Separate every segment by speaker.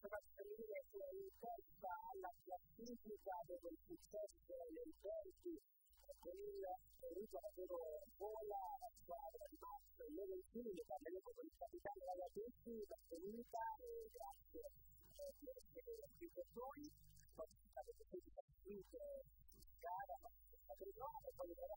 Speaker 1: trasferire quell'intelligenza alla classifica del successo dei tempi con il periodo davvero vola la squadra di Max Lorenzini che parleremo con il capitano Ragazzini da Comunità e grazie di essere qui con noi poi ci sarà questo dibattito di gara ma ci sarà poi verrà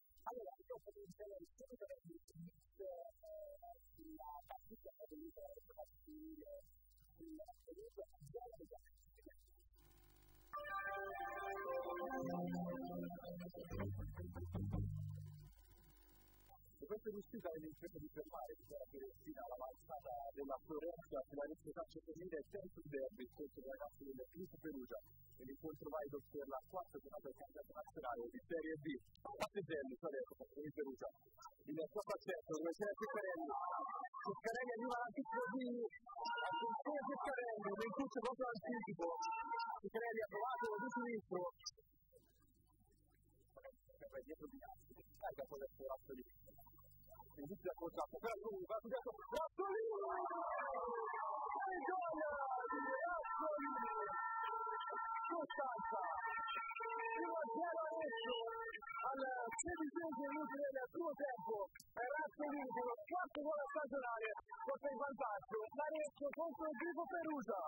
Speaker 1: allora, io ho cominciato a discutere di inizio sulla partita che è venuta a partire sul periodo di
Speaker 2: questa riuscita è l'impresa di fermare la Fiorentina all'avanzata della Florenza finalista calcio femminile e terzo derby contro i ragazzi del Club Perugia l'incontro valido per la quarta giornata del campionato nazionale di Serie B. Battiselli, Salerno il Perugia. Il suo paccetto dove c'è Ciccarelli Ciccarelli arriva così attenzione Ciccarelli nel calcio contro l'anticipo Ciccarelli ha provato di sinistro dietro di Nassi e dopo del suo razzo lì inizia a contatto però lui va studiato Razzolini che gioia Razzolini Costanza 1-0 adesso al sedicesimo minuto del primo tempo e Razzolini con lo quarto gol stagionale porta in vantaggio D'Arezzo contro il gruppo Perugia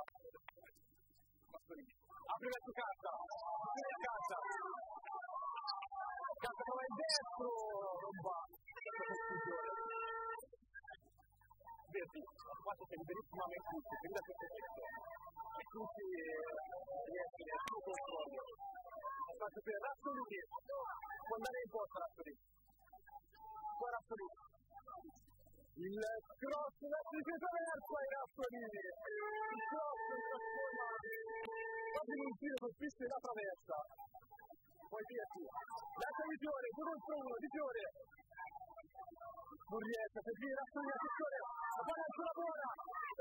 Speaker 2: apre verso apre Cassa Cassa come destro non va Vedi, fatto che liberissimamente tutti, quindi da questo e tutti riescono al suo controllo fatto per Razzolini può andare in porta Razzolini qua Razzolini il cross verso il traverso ai Razzolini il cross trasforma quasi in un tiro colpisce la traversa poi via su l'altra di Fiore 2 contro 1 di Fiore non riesce a seguire Razzolini attenzione la palla sulla buona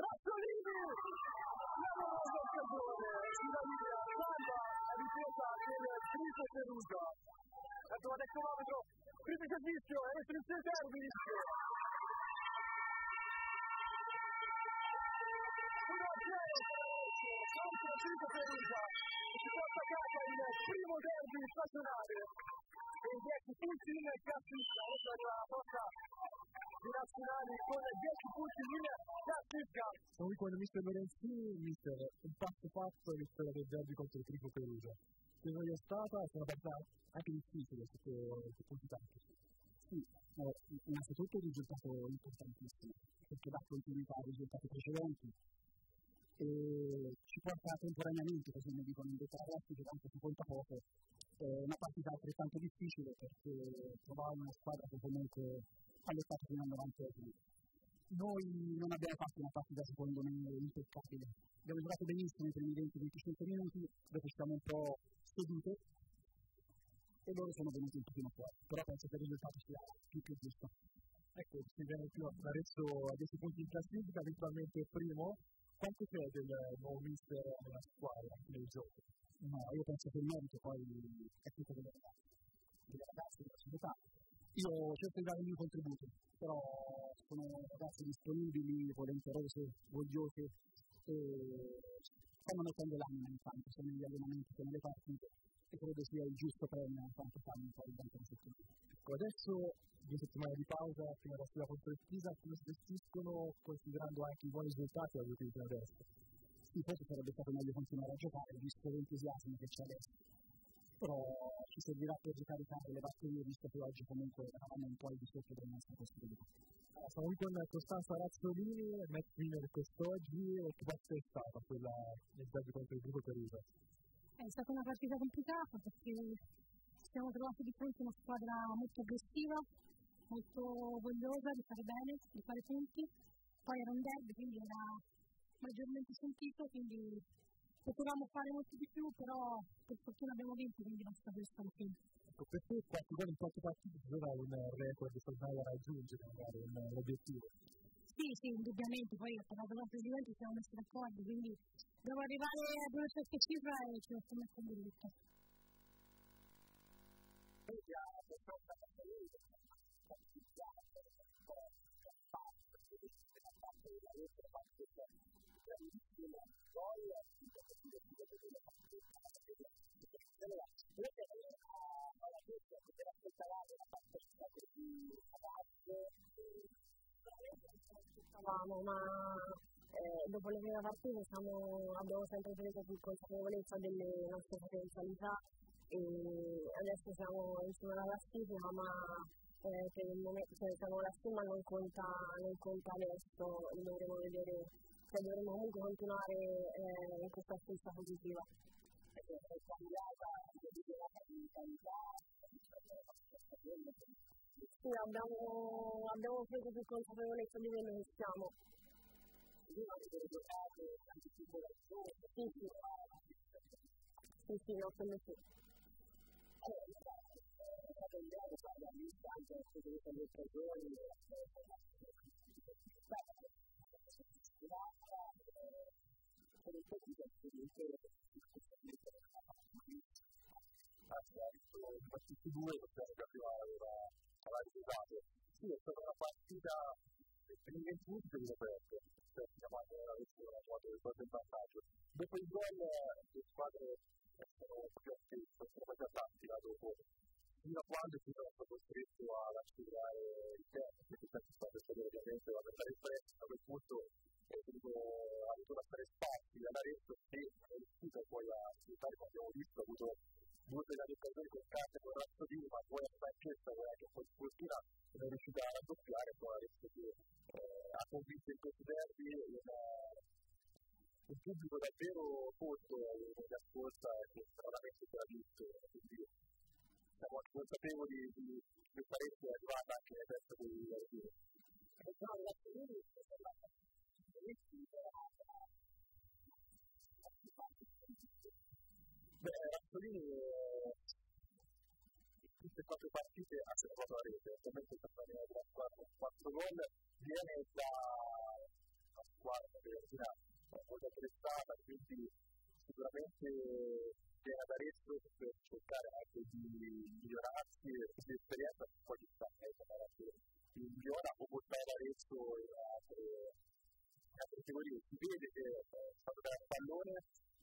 Speaker 2: Razzolini clamorosa occasione sulla linea salva la difesa del Trico Perugia la trovata economico primo servizio e restrizione termini contro Trico Perugia si porta a casa il primo derby stagionale e 10 punti in classifica oltre alla porta di nazionali con 10 punti in classifica
Speaker 3: Siamo qui con il mister Lorenzini, mister, un passo fatto in storia del derby contro il Trico Perugia. Che non è stata, è stata partita anche difficile sotto punti tattici.
Speaker 4: Sì, eh, innanzitutto un risultato importantissimo, perché dà continuità ai risultati precedenti e ci porta temporaneamente, così mi dicono in detta ragazzi, che tanto si conta poco, è una partita altrettanto difficile perché trovare una squadra che comunque ha lottato fino al 90 noi non abbiamo fatto una partita secondo me impeccabile. Abbiamo giocato benissimo nei primi 20-25 minuti, dopo siamo un po' sedute e loro sono venuti un pochino fuori, però penso che il risultato sia più che giusto.
Speaker 3: Ecco, si viene più adesso a 10 punti in classifica, virtualmente primo. Quanto c'è del nuovo mister nella squadra, nel gioco?
Speaker 4: No, io penso che il merito poi è tutto delle ragazze, delle ragazze della società. Io cerco di dare il mio contributo, però sono ragazze disponibili, volenterose, vogliose e stanno mettendo l'anima in campo, sia negli allenamenti che nelle partite e credo sia il giusto premio quanto fanno poi durante la settimana.
Speaker 3: Ecco, adesso due settimane di pausa prima della sfida contro come si gestiscono considerando anche i buoni risultati avuti fino adesso?
Speaker 4: Sì, forse sarebbe stato meglio continuare a giocare visto l'entusiasmo che c'è adesso però ci servirà per ricaricare le batterie visto che oggi comunque eravamo un po' al di sotto delle nostre possibilità.
Speaker 3: Allora, siamo qui con Costanza Razzolini, match winner quest'oggi, e che partita è stata quella del derby contro il Gruppo Perugia?
Speaker 5: È stata una partita complicata perché ci siamo trovati di fronte a una squadra molto aggressiva, molto vogliosa di fare bene, di fare punti, poi era un derby quindi era maggiormente sentito, quindi potevamo fare molto di più, però per fortuna abbiamo vinto, quindi basta questo alla fine.
Speaker 3: Ecco, per te quanti gol in quattro partite sarà un record che ormai a raggiungere, magari un, l'obiettivo?
Speaker 5: Sì, sì, indubbiamente, poi ho parlato con il Presidente, ci siamo messi d'accordo, quindi devo arrivare ad una certa cifra e ce lo sto mettendo dritto.
Speaker 6: Stavamo, ma eh, dopo le prime partite siamo, abbiamo sempre preso più consapevolezza delle nostre potenzialità e adesso siamo in cima alla classifica ma eh, per il momento cioè, siamo alla stima non conta, non conta adesso, dovremo vedere, cioè dovremo comunque continuare eh, in questa stessa positiva. Sì, abbiamo, abbiamo preso più consapevolezza di quello che siamo. Sì, sì. Sì, sì, no, quello sì.
Speaker 2: Tutti e due possiamo arrivare alla risultato. Sì, è stata una partita per i 20 minuti che l'ho perso, cioè siamo adesso una moto di cose in vantaggio. Dopo il gol le squadre sono più attese, sono quasi atlantica dopo, fino a quando si sono stato costretto ad accelerar il tempo, perché sempre stato cedere ovviamente ad andare in fretta, a quel punto è dovuto, ha avuto da fare spazi all'Arezzo che è riuscito poi a sfruttare, come abbiamo visto, ha avuto due delle occasioni toccate con Razzolini, ma poi a Francesca, quella che poi fortuna è riuscita a raddoppiare, poi che eh, ha convinto in questo derby un pubblico davvero colto che ascolta e che veramente si era visto, quindi siamo consapevoli di rete è arrivata anche nel resto dei lavori. Beh, Razzolini in queste quattro partite ha segnato la rete, ovviamente sta facendo una squadra con quattro gol, viene da una squadra è molto attrezzata, quindi sicuramente viene ad Arezzo per cercare anche di migliorarsi e di esperienza poi di sta anche migliora o portare Arezzo in altre, in altre categorie. Si vede che è stato dato il pallone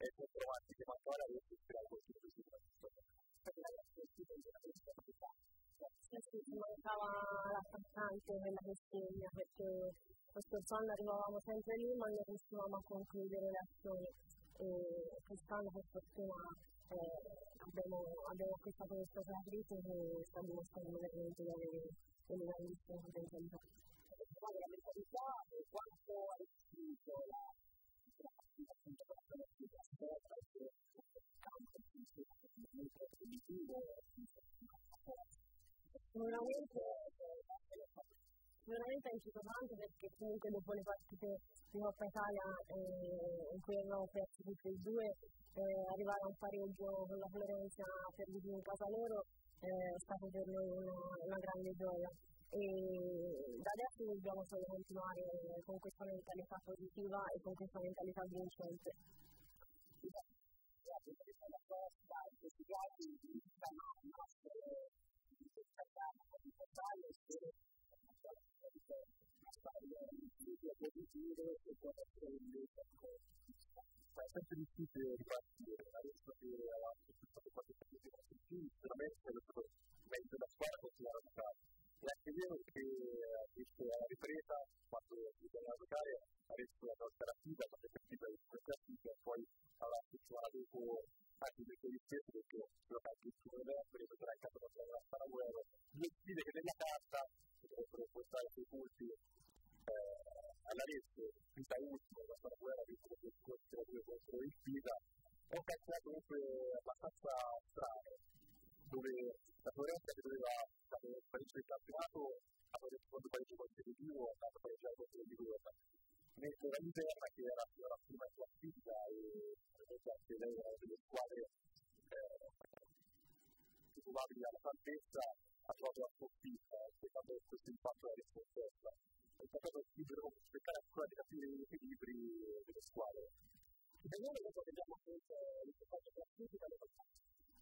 Speaker 2: e si è trovato che mancava Arezzo e speriamo continuare così.
Speaker 6: Sì, sì, mancava l'attaccante nella questione perché lo scorso anno arrivavamo sempre lì ma non riuscivamo a concludere le azioni e quest'anno per fortuna eh, abbiamo, abbiamo acquistato questa cicatrice che sta dimostrando veramente di potenzialità.
Speaker 7: La mentalità e quanto ha riuscito la appunto per la sicurezza che campo molto positivo
Speaker 6: Sicuramente sicuramente è inciso tanto perché comunque dopo le partite di Coppa Italia eh, in cui avevamo perso tutte e due eh, arrivare a un pareggio con la Florenza per di in casa loro eh, è stato per noi una, una grande gioia e da adesso dobbiamo solo continuare con questa mentalità positiva e con questa mentalità vincente.
Speaker 2: Ma è sempre difficile ripartire, adesso che ha fatto qualche partita di sicuramente è stato meglio da squadra continuare a giocare. È anche vero che visto la ripresa, quando bisogna giocare, adesso la nostra partita, quando è partita di questa partita, poi alla settimana dopo anche del di stesso, perché gioca anche il primo novembre, giocherà in casa contro la Paraguero. Due sfide che nella carta potrebbero portare sui punti all'Arezzo, quinta ultima, la Paraguero ha vinto le due scorse due contro il Pisa. È un campionato comunque abbastanza strano, dove la Florenza che doveva fare il pareggio del campionato ha fatto il secondo pareggio consecutivo, ha fatto pareggiare contro il Ligurna.
Speaker 1: mentre la Interna che era, era prima in classifica e anche lei era delle squadre eh, più probabili alla salvezza ha proprio la sconfitta che quando questo impatto alla risposta è stato possibile cercare ancora di capire gli equilibri delle squadre e noi dopo vediamo appunto risultato classifica le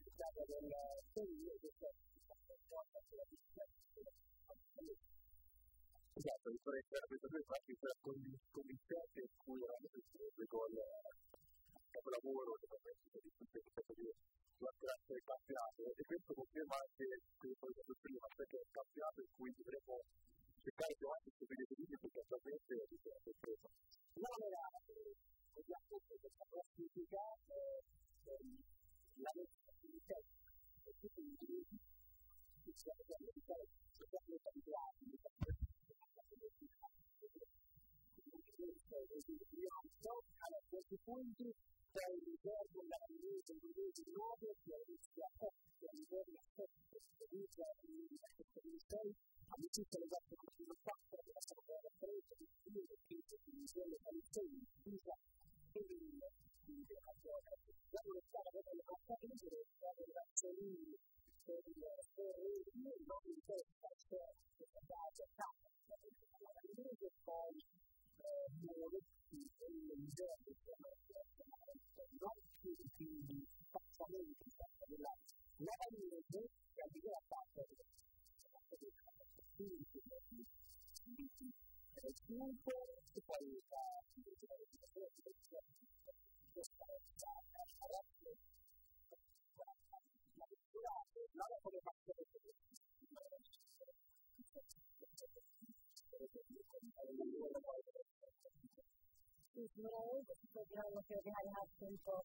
Speaker 1: 0 stata del Torino che è Esatto, di fare questa due parti per convincente in cui erano due gol capolavoro che permettono di tutte durante il campionato e questo conferma anche no, porque no, porque no, no,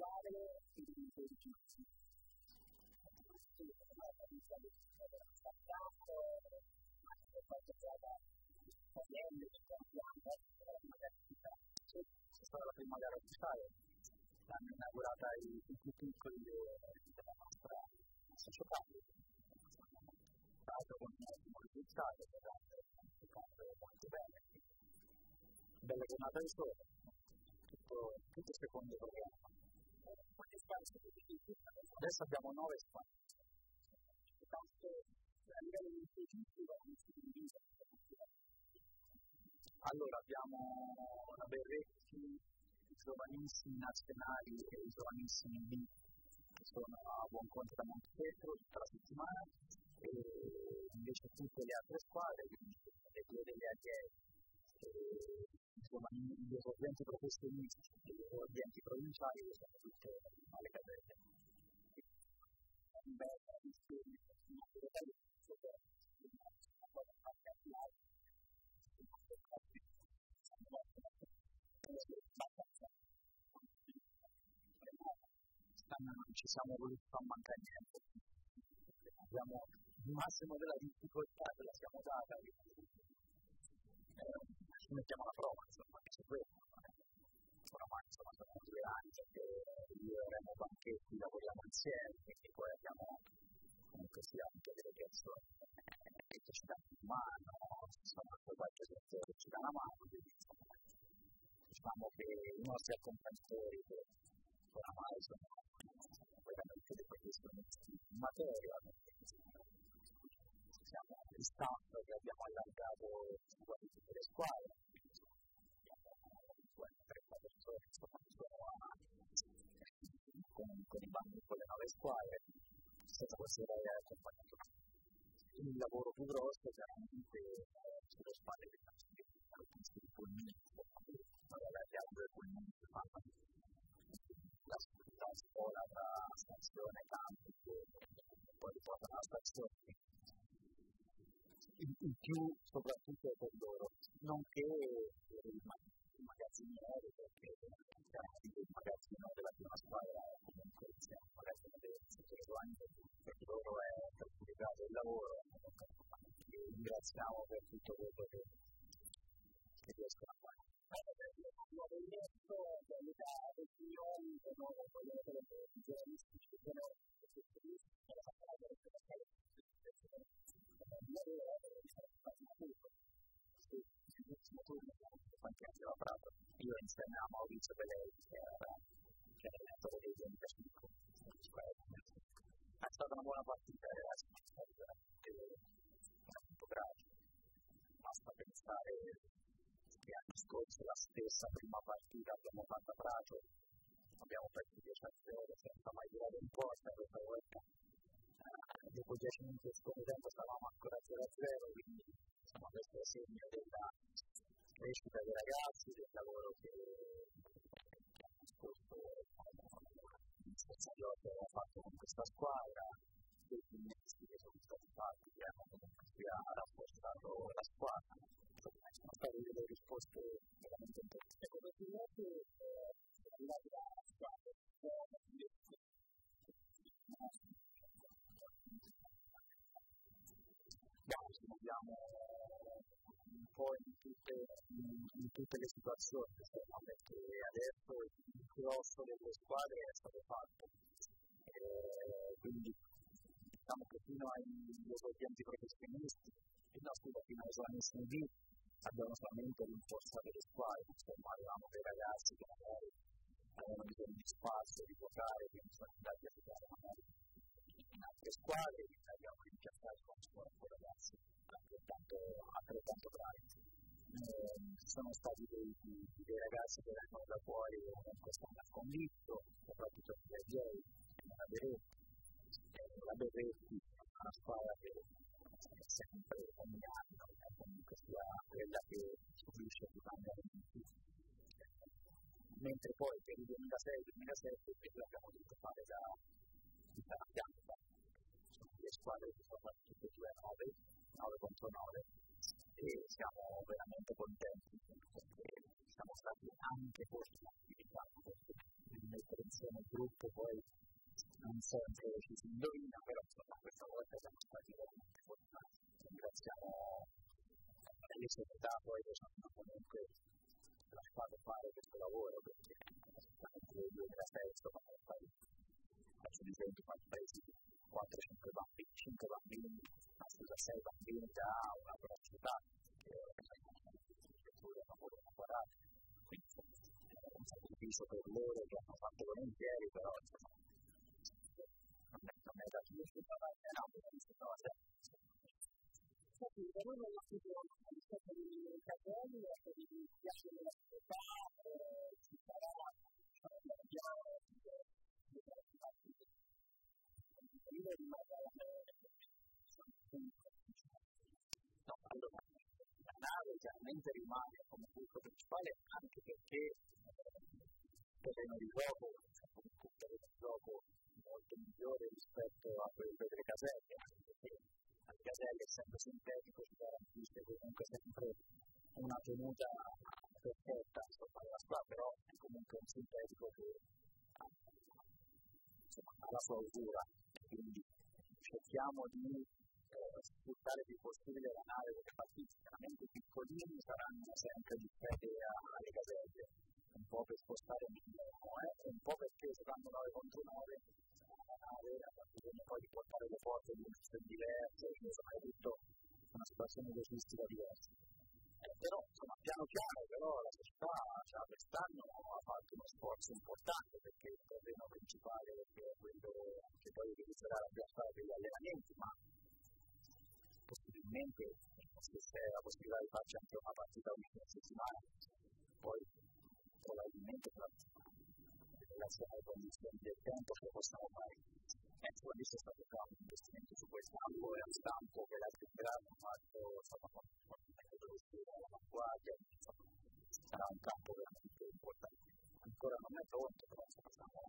Speaker 1: fare le settimane allora, allora che sono partiti tutti da quello che si dice che faccio di più quale si dice di più questa è la prima gara ufficiale l'hanno inaugurata i più piccoli della nostra società l'altro con un ottimo risultato molto bene bella giornata di sole. Tutto, tutto secondo programma adesso abbiamo nove squadre a livello di specifico allora abbiamo la Berretti i giovanissimi nazionali e i giovanissimi B che sono a buon conto da Montepetro tutta la settimana e invece tutte le altre squadre, le due delle AGL, insomma gli esordienti professionisti gli esordienti provinciali sono tutte alle casette. non ci siamo voluti far mancare niente. Abbiamo il massimo della difficoltà che la siamo data, eh, mettiamo alla prova, insomma, che c'è questo. Oramai insomma, sono due anni che io e Remo Banchetti lavoriamo insieme, quindi poi abbiamo comunque sia anche delle persone che ci danno una mano, insomma, poi qualche settore che ci dà una mano, quindi insomma, diciamo che i nostri accompagnatori oramai sono veramente dei professionisti in materia, siamo in che abbiamo allargato su quasi tutte le squadre, quindi e
Speaker 8: con, con i bambini con le nove squadre, è stata considerata accompagnata. Il lavoro più grosso chiaramente eh, sulle spalle dei bambini, al posto di polmini, che la scuola, la stazione, campo, poi riportano alla stazione. In, in più, soprattutto per loro, nonché per il magazziniere, perché il magazzino della prima squadra comunque sia un magazzino del settore guadagno per loro è certificato il lavoro e ringraziamo per tutto quello che, che riescono a fare. Abbiamo detto che l'età del signori sono vogliono che i giornalistici sono anche a Prato. Io insieme a Maurizio Peleri, che era che è l'attore del 2005, è stata una buona partita, ragazzi, veramente molto bravi. Basta pensare che l'anno scorso la stessa prima partita abbiamo fatto a Prato, abbiamo perso 10 a 0 senza mai tirare in porta questa volta. Dopo 10 minuti del secondo tempo stavamo ancora 0 a 0, quindi insomma questo è segno della crescita dei ragazzi, del lavoro che l'anno scorso in Spezzagliotti aveva fatto con questa squadra, dei innesti che sono stati fatti che hanno comunque rafforzato la squadra. Sono state delle risposte veramente interessanti. Ecco, questi minuti sono arrivati dalla squadra, muoviamo un po' in tutte, in, tutte le situazioni, perché adesso il grosso delle squadre è stato fatto. E quindi diciamo che fino ai esordienti professionisti, il nostro fino ai giovanissimi B, abbiamo solamente rinforzato le squadre, insomma, avevamo dei ragazzi che magari avevano bisogno di spazio, di giocare, quindi sono andati a giocare magari in altre squadre, abbiamo rimpiazzato con squadre con ragazzi altrettanto, altrettanto bravi. Eh, sono stati dei, dei, ragazzi che vengono da fuori comunque stanno a convinto, soprattutto il Berghieri, la Beretti. Eh, la Berretti è una squadra che è sempre ogni anno comunque sia quella che subisce più cambiamenti. Mentre poi per il 2006-2007 abbiamo dovuto fare da, da pianta, squadre che sono fatte tutte e due a 9 9 contro 9 e siamo veramente contenti perché siamo stati anche fortunati perché mettere insieme il gruppo poi non sempre ci si indovina però insomma questa volta siamo stati veramente fortunati. Ringraziamo le società poi che ci hanno comunque lasciato fare questo lavoro perché nel 2006 insomma faccio un esempio quando paesi 4-5 bambini, 5 bambini, scusa 6 bambini da una grossa città che non vogliono guardare, quindi è un sacrificio per loro che hanno fatto volentieri, però insomma non è da chiudere tutta la era un po' cose. Senti, da noi non chiudiamo rispetto ai capelli e per i piatti della società, ci sarà, abbiamo chiaramente rimane come punto principale anche perché il terreno di gioco comunque un terreno di gioco molto migliore rispetto a quello delle caselle, anche perché alle caselle essendo sintetico ci garantisce comunque sempre una tenuta perfetta insomma, della squadra, però è comunque un sintetico che ha, insomma, ha la sua usura. Quindi cerchiamo di eh, sfruttare più possibile la nave perché partiti chiaramente piccolini saranno sempre di fede alle caselle, un po' per spostare minimo, eh, un po' perché giocando 9 contro 9 la nave ha bisogno poi di portare le porte di dimensioni diverse, quindi insomma è tutto una situazione logistica diversa. Eh, però insomma piano piano però la società cioè, quest'anno ha fatto uno sforzo importante perché il terreno principale è quello che poi utilizzerà la piazza degli allenamenti ma possibilmente se c'è la possibilità di farci anche una partita ogni fine settimana poi probabilmente tra relazione alle condizioni del tempo che possiamo fare. Ecco, lì c'è stato un investimento su quel campo e al campo che l'altro hanno fatto insomma, con la metodologia all'avanguardia, sarà un campo veramente importante. Ancora non è pronto, però insomma, stiamo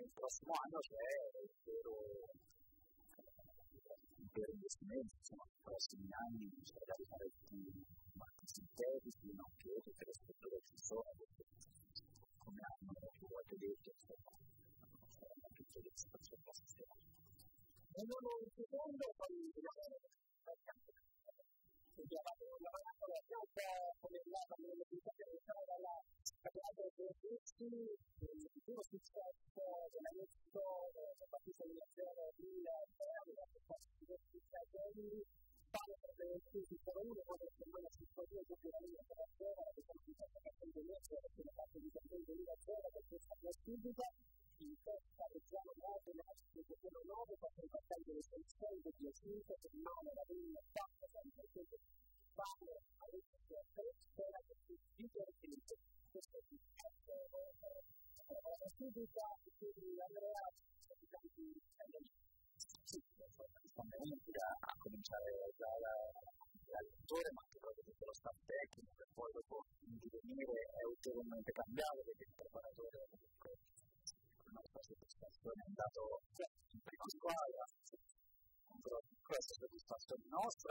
Speaker 8: il prossimo anno c'è il vero per investimenti, insomma, nei prossimi anni bisognerà fare tutti marchi sintetici, nonché tutte le strutture che ci sono, come hanno più volte detto, insomma, tutte le situazioni da sistemare. E non un secondo, poi abbiamo lavorato la pianta come la famiglia che stava dalla parlando dei flussi, uno si sente veramente la partecipazione di Andrea, che di questi tre giorni, parla per le 15 per 1, poi per la sinfonia di Andrea,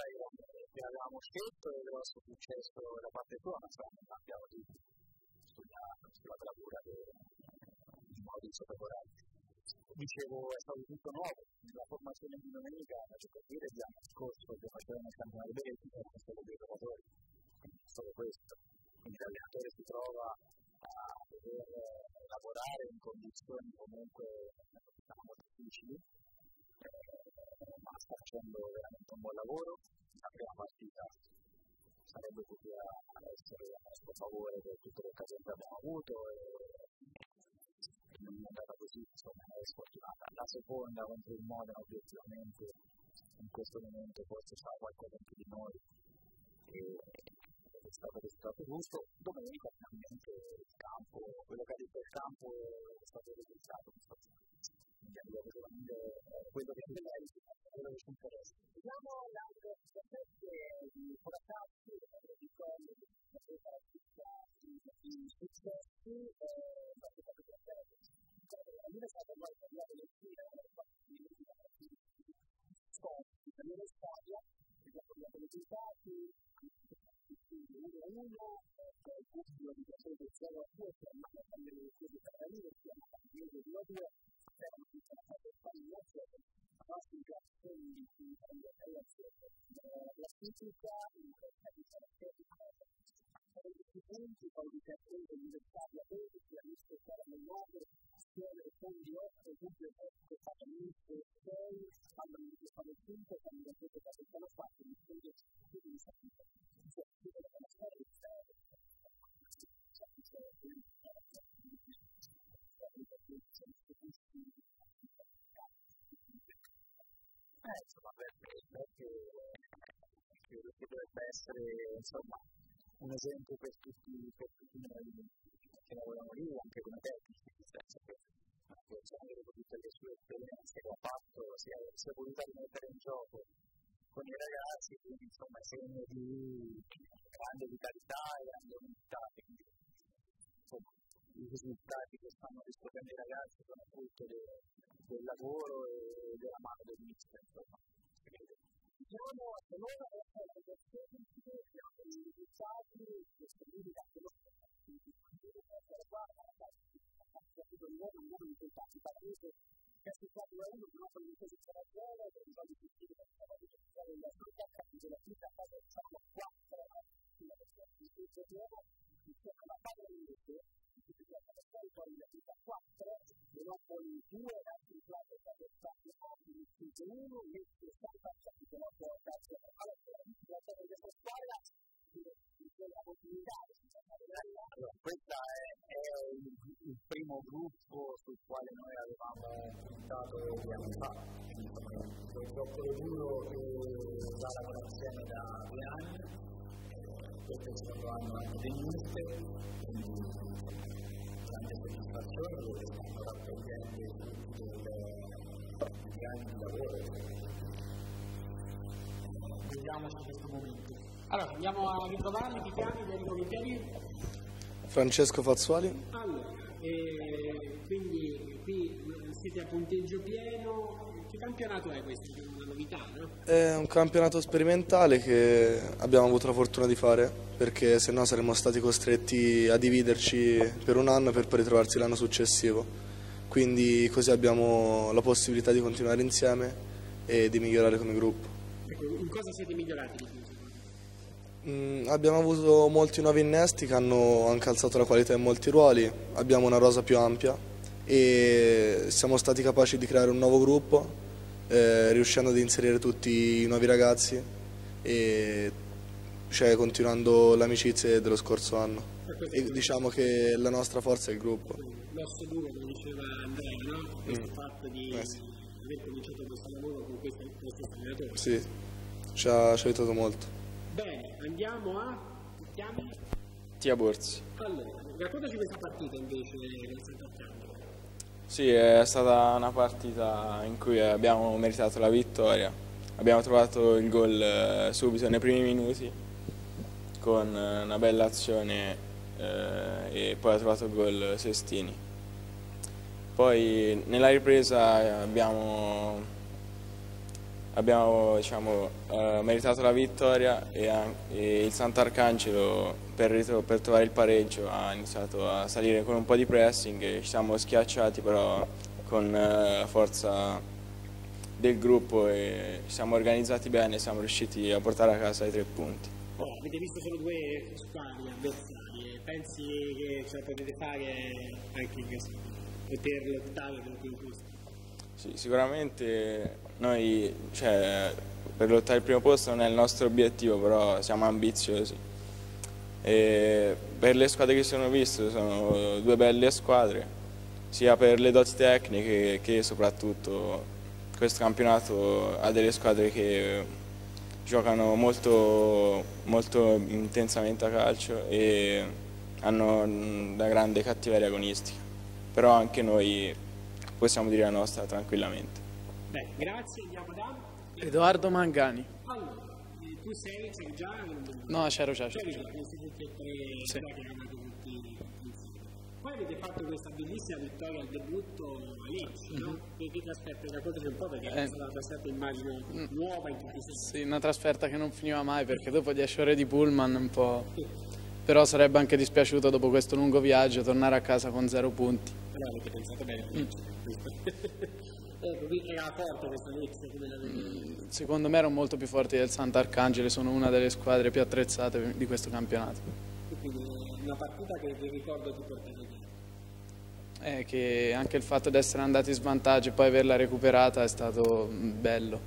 Speaker 8: che avevamo scelto e il grosso successo da parte tua, ma insomma abbiamo di sulla, sulla bravura di Maurizio Pecorati. Dicevo, è stato tutto nuovo, la formazione di domenica, la giocatore di l'anno scorso che facevano il campionato Belgio, erano solo dei giocatori, solo questo. Quindi l'allenatore si trova a poter lavorare in condizioni comunque avuto e, non è andata così, insomma è sfortunata. La seconda contro il Modena obiettivamente in questo momento forse sa qualcosa più di noi e è stato il risultato giusto. Domenica finalmente il campo, quello che ha detto il campo è stato realizzato quindi a livello giovanile quello che lei quello che ci interessa. Vediamo l'altro aspetto di Foracati, di quelli che di successi, ma che potete vedere. Io è stato mai parlato del film, scorsi, per la storia, che ha portato i risultati, 1-1, poi il pubblico di 0 a 2, che è andato a fare le cose per la linea, che è andato a fare 2 a 2, erano tutte le cose famose, classica, quindi la classifica, insomma, un esempio per tutti, per tutti noi che lavoriamo lì, anche come tecnici, nel senso che persona dopo tutte le sue esperienze che ha fatto si è, si è voluta rimettere in gioco con i ragazzi, quindi insomma è segno di grande vitalità e grande umiltà, quindi insomma i risultati che stanno riscuotendo i ragazzi sono frutto del, del lavoro e della mano del mister. Diciamo, Barcelona, Barcelona era la inversión de Xavi, que se vive la pelota, y casi cuatro años, no con mucho de estar afuera, de no discutir con la universidad de las rutas, de la cita, para echar los cuatro, y la versión de la y se llama la padre de la cui torniamo, insieme alla padre di poi la vita 4 dopo i due altri plato che sono stati fatti in sito 1 che sono passati con la porta allora la serie di squadra la possibilità allora, questo è, è il, il, primo gruppo sul quale noi avevamo puntato due anni fa. Un gruppo duro che va lavorazione da due anni questo è stato anno anche dei mister, quindi grande soddisfazione dove stanno raccogliendo degli anni di lavoro.
Speaker 7: Vediamoci questo momento. Allora, andiamo a ritrovarli, chi chiami, vieni con i piedi.
Speaker 9: Francesco Fazzuali.
Speaker 7: Allora, eh, quindi qui siete a punteggio pieno, che campionato è questo? Una novità, no?
Speaker 9: È un campionato sperimentale che abbiamo avuto la fortuna di fare, perché se no saremmo stati costretti a dividerci per un anno per poi ritrovarsi l'anno successivo. Quindi così abbiamo la possibilità di continuare insieme e di migliorare come gruppo.
Speaker 7: Ecco, in cosa siete migliorati di?
Speaker 9: Mm, abbiamo avuto molti nuovi innesti che hanno anche alzato la qualità in molti ruoli, abbiamo una rosa più ampia e siamo stati capaci di creare un nuovo gruppo, eh, riuscendo ad inserire tutti i nuovi ragazzi e cioè, continuando l'amicizia dello scorso anno. E diciamo che la nostra forza è il gruppo.
Speaker 7: L'osso duro, come diceva Andrea, no? Questo mm. fatto di eh sì. aver cominciato questo lavoro con questo, questo allenatore.
Speaker 9: Sì, ci ha, ci ha aiutato molto.
Speaker 7: Bene, andiamo a... Ti chiami?
Speaker 10: Tia Borzi.
Speaker 7: Allora, raccontaci questa partita invece del Sant'Arcangelo.
Speaker 10: Sì, è stata una partita in cui abbiamo meritato la vittoria. Abbiamo trovato il gol eh, subito nei primi minuti con eh, una bella azione eh, e poi ha trovato il gol Sestini. Poi nella ripresa abbiamo abbiamo diciamo, eh, meritato la vittoria e, e il Sant'Arcangelo per, per, trovare il pareggio ha iniziato a salire con un po' di pressing e ci siamo schiacciati però con eh, la forza del gruppo e ci siamo organizzati bene e siamo riusciti a portare a casa i tre punti.
Speaker 7: Oh, avete visto solo due squadre avversarie, pensi che ce la potete fare anche in questo, poter lottare per il posto?
Speaker 10: Sì, sicuramente noi cioè, per lottare il primo posto non è il nostro obiettivo, però siamo ambiziosi. E per le squadre che sono viste sono due belle squadre, sia per le doti tecniche che soprattutto questo campionato ha delle squadre che giocano molto, molto intensamente a calcio e hanno una grande cattiveria agonistica, però anche noi possiamo dire la nostra tranquillamente.
Speaker 7: Beh, grazie, andiamo da...
Speaker 11: Edoardo Mangani.
Speaker 7: Allora, tu sei, sei già...
Speaker 11: No, c'ero già.
Speaker 7: C'eri già, questi tutti e tre sì. che erano tutti insieme. Poi avete fatto questa bellissima vittoria al debutto a Lecce, no? Mhm. Che ti aspetta? Raccontami un po' perché eh. è stata una trasferta immagino mm. nuova in sensi.
Speaker 11: Sì, una trasferta che non finiva mai perché dopo 10 ore di pullman un po'... Però sarebbe anche dispiaciuto dopo questo lungo viaggio tornare a casa con zero punti.
Speaker 7: Però avete pensato bene. Mm. era forte questa Lecce come la
Speaker 11: mm, Secondo me erano molto più forti del Sant'Arcangelo, sono una delle squadre più attrezzate di questo campionato.
Speaker 7: Quindi una partita che vi ricordo ti portato dietro.
Speaker 11: È che anche il fatto di essere andati in svantaggio e poi averla recuperata è stato mm, bello.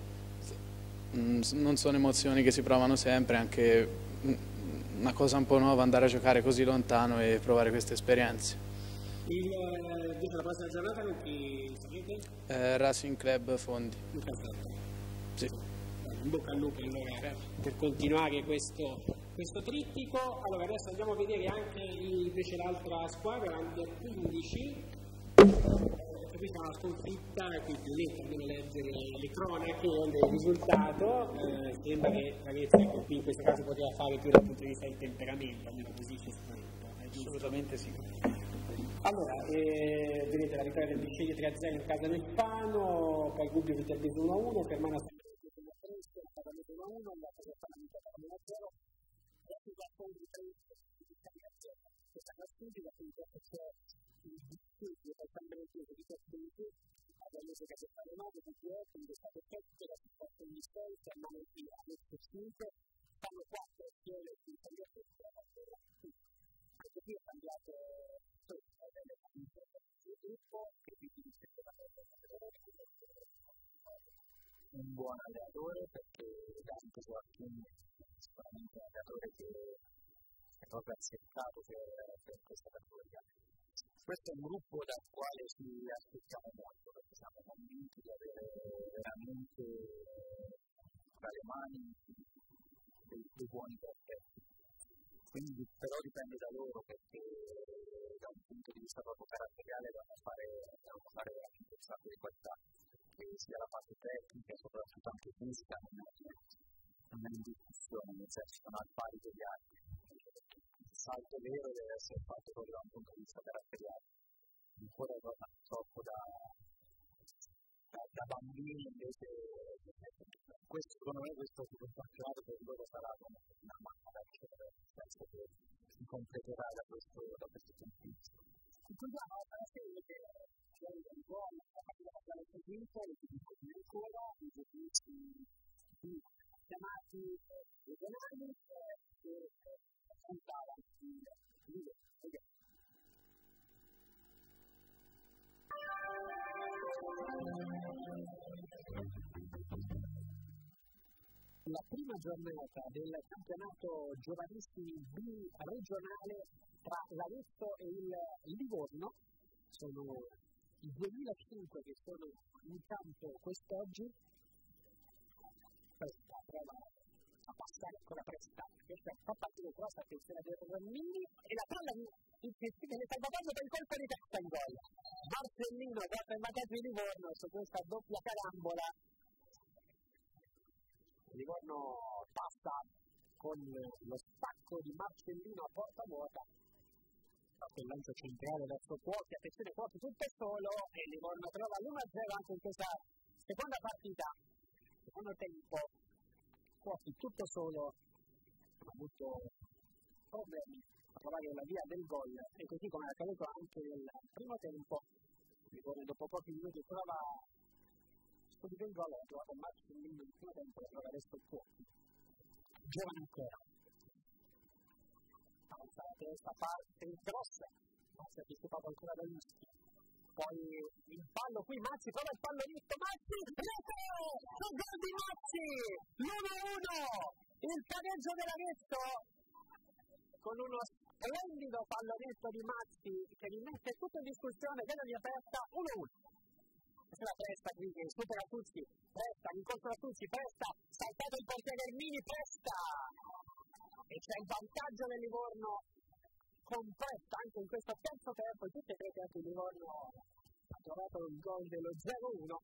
Speaker 11: Mm, non sono emozioni che si provano sempre, anche una cosa un po' nuova andare a giocare così lontano e provare queste esperienze.
Speaker 7: Il, invece la prossima giornata con chi sarete?
Speaker 11: Eh, Racing Club Fondi.
Speaker 7: Sì. In bocca al lupo allora per continuare questo, questo trittico. Allora adesso andiamo a vedere anche invece l'altra squadra, l'Under 15. E qui c'è una sconfitta, qui più netto almeno leggere le cronache del risultato. Eh, sembra che Ragazzi ecco, qui in questo caso poteva fare più dal punto di vista del temperamento, almeno così ci spaventa.
Speaker 11: Assolutamente sì.
Speaker 7: Allora, eh, vedete la vittoria del Bisceglie 3-0 in casa del Fano, poi Gubbio Viterbese 1-1, Fermana Fresca 3 Este que quería cambiar de grupo, que porque la
Speaker 8: gente que aquí solamente aleadores que se que categoria. Questo è un gruppo dal quale ci aspettiamo siamo convinti avere veramente tra le mani dei, buoni dipende da loro perché da un punto di vista proprio caratteriale fare, devono fare veramente un sacco di qualità. Che sia la parte tecnica soprattutto anche fisica non è, in discussione nel senso sono al pari degli altri. Il salto vero deve essere fatto proprio da un punto di vista caratteriale. Ancora troppo da, da, bambini invece questo secondo me questo campionato per loro sarà una mamma da ricevere nel senso che completerà da questo, da questo punto di vista
Speaker 1: concludiamo la serie che è un po' la partita da le province le province di ancora i giudizi chiamati regionali che puntavano il la prima giornata del campionato giovanissimi regionale tra l'Arezzo e il Livorno. Sono i 2005 che sono in campo quest'oggi. Questa prova a passare la presta. Questa fa parte del cross, attenzione a Diego Rammini e la palla il Cristina del salvataggio per colpo di testa in gol. Marcellino guarda il vantaggio di Livorno su questa doppia carambola Livorno passa con lo stacco di Marcellino a porta vuota. Il lancio centrale verso Cuochi attenzione Cuochi tutto solo e Livorno trova l'1-0 anche in questa seconda partita. Secondo tempo Cuochi tutto solo ha avuto problemi a trovare la via del gol e così come è accaduto anche nel primo tempo Livorno dopo pochi minuti trova di gol ha trovato Max nel primo tempo e allora adesso Cuochi giovane ancora. Alza la testa parte grossa ma si è anticipato ancora da Luschi poi il fallo qui Mazzi prova il fallo netto Mazzi rete sul gol di Mazzi l'1-1 il pareggio dell'Arezzo con uno splendido pallonetto di Mazzi che rimette tutto in discussione della mia testa 1-1 la qui che supera Tuzzi, Presta, incontro a Tuzzi, Presta, saltato il portiere Ermini, Presta! E c'è il vantaggio del Livorno con anche in questo terzo tempo, tutte e tre che anche il Livorno ha trovato il gol dello 0-1.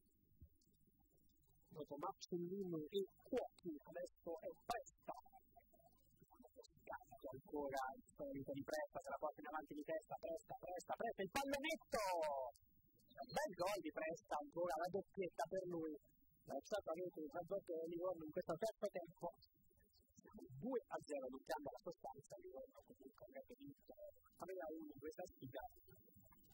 Speaker 1: Dopo Maximino e Cuochi, adesso è Presta. Ancora il solito di Presta, se la porta in avanti di testa, Presta, Presta, Presta, il pallonetto! Bel gol di Presta ancora la doppietta per lui. Lasciato avete il raddoppio del Livorno in questo terzo tempo. 2 a 0 non cambia la sostanza Livorno comunque avrebbe vinto. 3 a 1 in questa sfida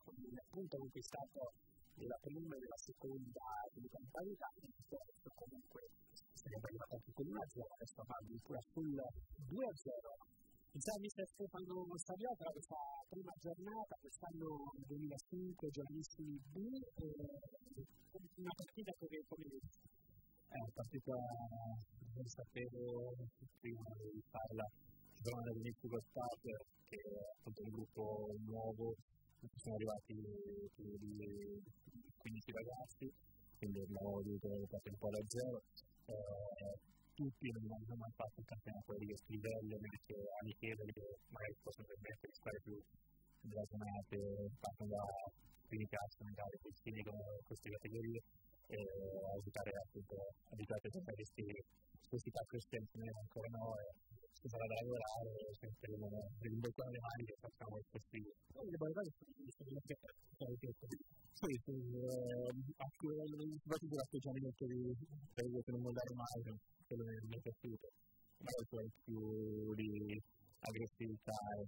Speaker 1: con il punto conquistato della prima e della seconda di campagna questo comunque sarebbe arrivato anche con 1 a 0 adesso va addirittura sul 2 a 0 A mister Stefano Saviotra questa prima giornata, quest'anno 2005, giovanissimi B, una partita come, come è una partita non sapevo prima di farla. Giovane di che è appunto un gruppo nuovo sono arrivati più di 15 ragazzi quindi abbiamo dovuto partire un po' da zero eh, tutti non hanno mai fatto un campionato di questo livello, neanche amichevoli che magari possono permettere di fare più blasonate, partono da primi classi, magari questi con queste categorie e aiutare appunto a giocare questi, questi calci esterni noi ancora no sebenarnya dari orang yang sering terima dari bukan yang hari yang sangat sangat penting. Oh, ini kita sangat kita. So itu aku yang sebagai buat tu jangan itu dari waktu yang mulai mai dan kalau yang mereka tu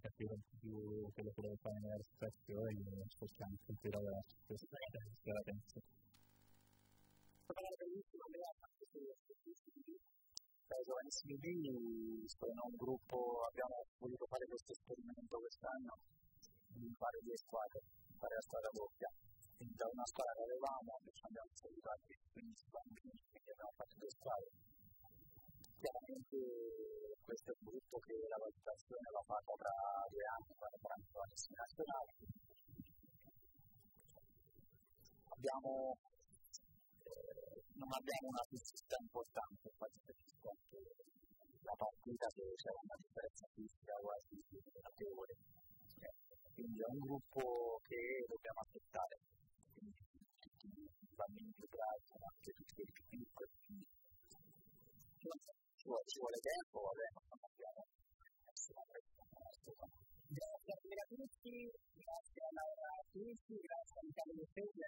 Speaker 1: tapi untuk yang respect tu. Per giovanissimi B sono un gruppo, abbiamo voluto fare questo esperimento quest'anno di fare due squadre, fare la squadra doppia. Quindi da una squadra avevamo, ci abbiamo salutati 15 bambini, quindi abbiamo fatto due squadre. Chiaramente questo è un gruppo che la valutazione l'ha fatta tra due anni, quando saranno i giovanissimi nazionali. Abbiamo non abbiamo una fissità importante, infatti capisco anche
Speaker 8: la partita che c'era una differenza fisica quasi notevole. Quindi è un gruppo che dobbiamo aspettare. Quindi tutti i bambini più bravi, ma anche tutti quelli più piccoli. Ci vuole, ci tempo, vabbè, non abbiamo nessuna pressione.
Speaker 1: Grazie a tutti, grazie a Laura Tucci, grazie a Michele Lefebvre,